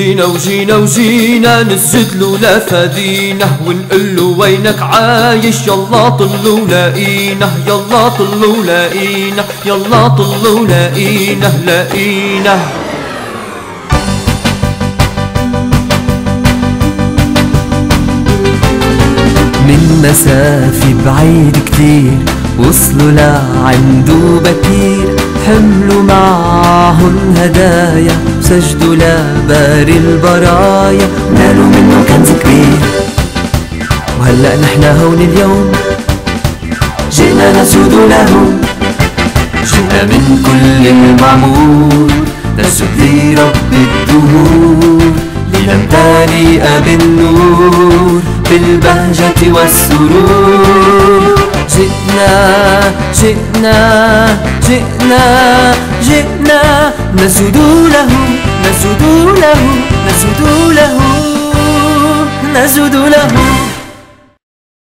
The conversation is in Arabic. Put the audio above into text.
جينا وجينا وجينا نسجد له لفدينا ونقول له وينك عايش؟ يلا طلوا لاقينا يلا طلوا لاقينا يلا طلوا لاقينا لاقينا من مسافة بعيد كتير وصلوا لعنده بكير حملوا معهم هدايا. وسجدوا لباري البرايا. نالوا منه كنز كبير. وهلأ نحن هون اليوم. جينا نسجد له. جينا من كل المعمور. نسجد لرب الدهور. لنمتلئ بالنور بالبهجة والسرور. جئنا جئنا جئنا جئنا. نسجد له نسجد له نسجد له نسجد له.